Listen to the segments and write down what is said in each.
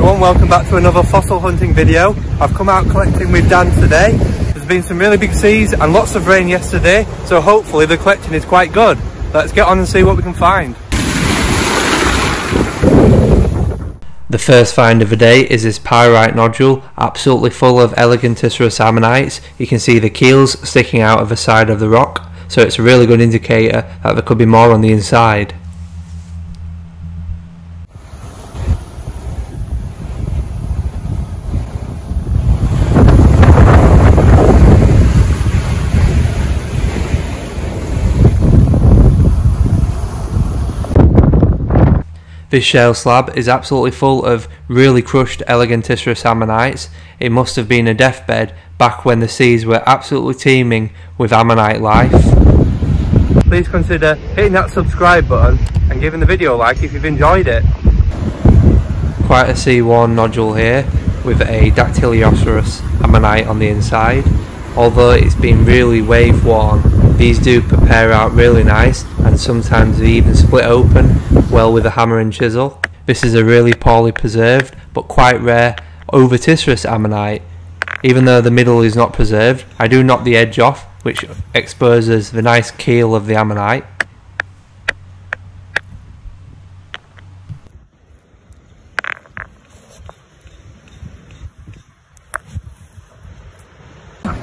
welcome back to another fossil hunting video. I've come out collecting with Dan today. There's been some really big seas and lots of rain yesterday, so hopefully the collecting is quite good. Let's get on and see what we can find. The first find of the day is this pyrite nodule, absolutely full of Eleganticeras ammonites. You can see the keels sticking out of the side of the rock, so it's a really good indicator that there could be more on the inside. This shale slab is absolutely full of really crushed Eleganticeras ammonites. It must have been a deathbed back when the seas were absolutely teeming with ammonite life. Please consider hitting that subscribe button and giving the video a like if you've enjoyed it. Quite a sea worn nodule here with a Dactylioceras ammonite on the inside. Although it's been really wave worn, these do prepare out really nice and sometimes they even split open well with a hammer and chisel. This is a really poorly preserved but quite rare Ovaticeras ammonite. Even though the middle is not preserved, I do knock the edge off which exposes the nice keel of the ammonite.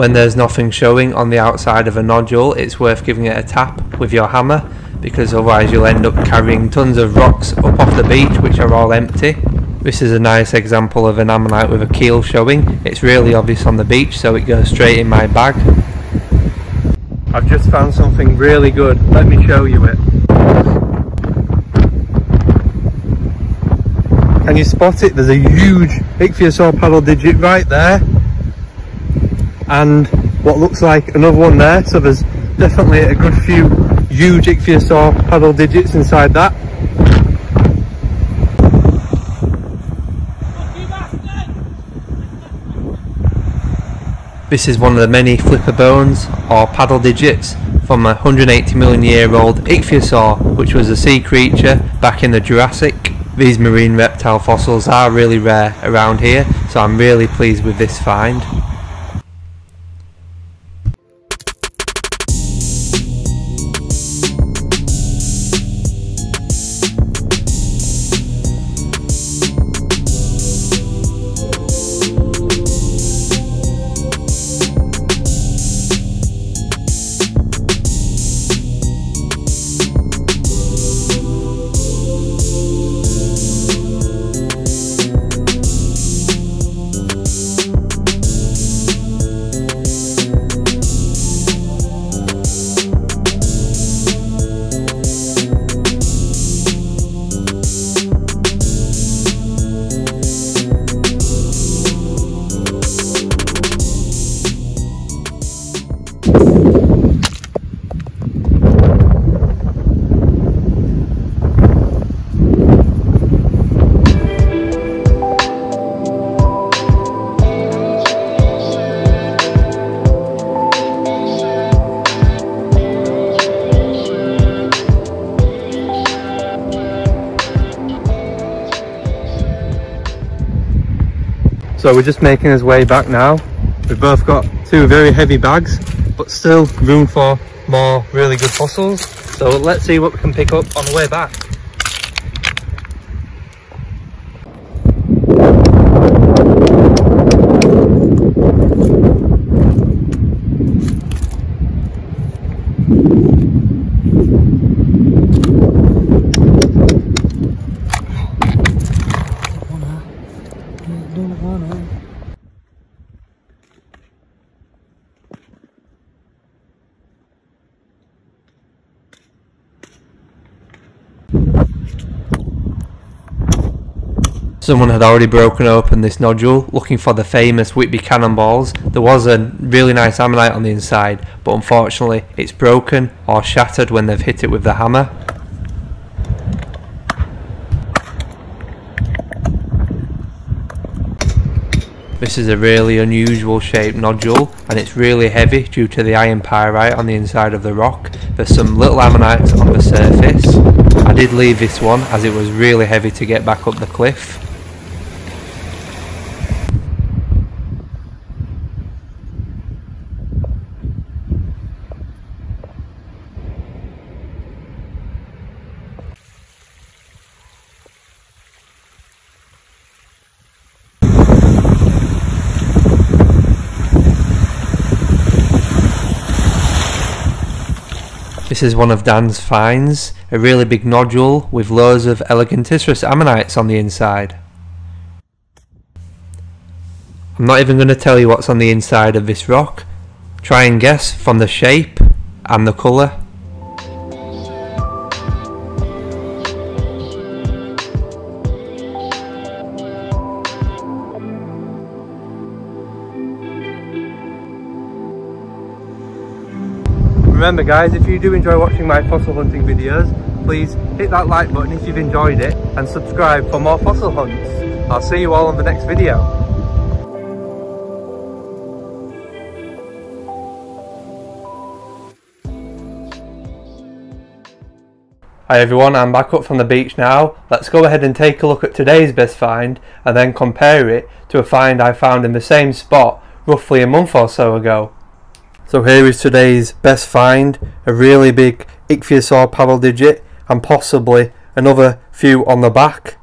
When there's nothing showing on the outside of a nodule, it's worth giving it a tap with your hammer because otherwise you'll end up carrying tons of rocks up off the beach which are all empty. This is a nice example of an ammonite with a keel showing. It's really obvious on the beach so it goes straight in my bag. I've just found something really good. Let me show you it. Can you spot it? There's a huge ichthyosaur paddle digit right there. And what looks like another one there. So there's definitely a good few huge ichthyosaur paddle digits inside that. This is one of the many flipper bones or paddle digits from a 180 million year old ichthyosaur which was a sea creature back in the Jurassic these marine reptile fossils are really rare around here, so I'm really pleased with this find. So we're just making his way back now. We've both got two very heavy bags, but still room for more really good fossils. So let's see what we can pick up on the way back. Someone had already broken open this nodule looking for the famous Whitby cannonballs. There was a really nice ammonite on the inside, but unfortunately it's broken or shattered when they've hit it with the hammer. This is a really unusual shaped nodule and it's really heavy due to the iron pyrite on the inside of the rock. There's some little ammonites on the surface. I did leave this one as it was really heavy to get back up the cliff. This is one of Dan's finds, a really big nodule with loads of Eleganticeras ammonites on the inside. I'm not even going to tell you what's on the inside of this rock. Try and guess from the shape and the colour. Remember guys, if you do enjoy watching my fossil hunting videos, please hit that like button if you've enjoyed it and subscribe for more fossil hunts. I'll see you all in the next video. Hi everyone, I'm back up from the beach now. Let's go ahead and take a look at today's best find and then compare it to a find I found in the same spot roughly a month or so ago. So here is today's best find, a really big ichthyosaur paddle digit and possibly another few on the back.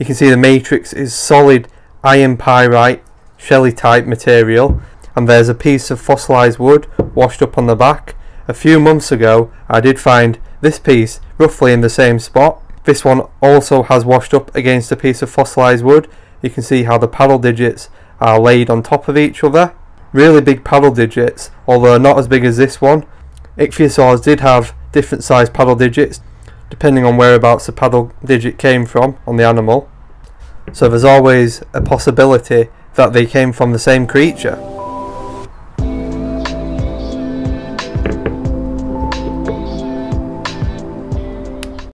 You can see the matrix is solid iron pyrite, shelly type material and there's a piece of fossilised wood washed up on the back. A few months ago I did find this piece roughly in the same spot. This one also has washed up against a piece of fossilised wood. You can see how the paddle digits are laid on top of each other really big paddle digits, although not as big as this one. Ichthyosaurs did have different sized paddle digits depending on whereabouts the paddle digit came from on the animal. So there's always a possibility that they came from the same creature.